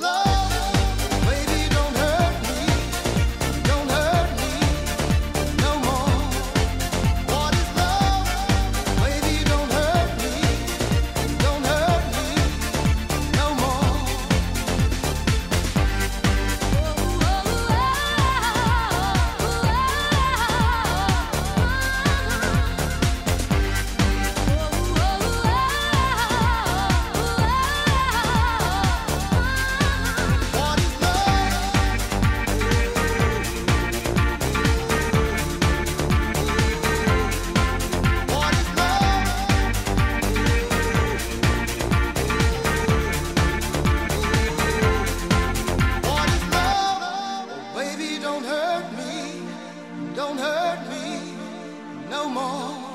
love. hurt me no more.